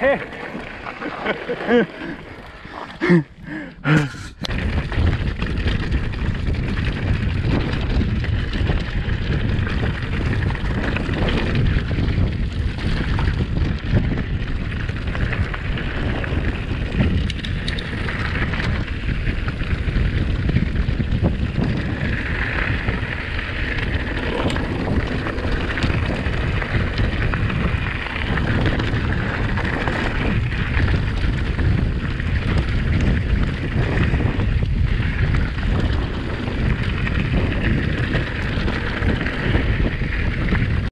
है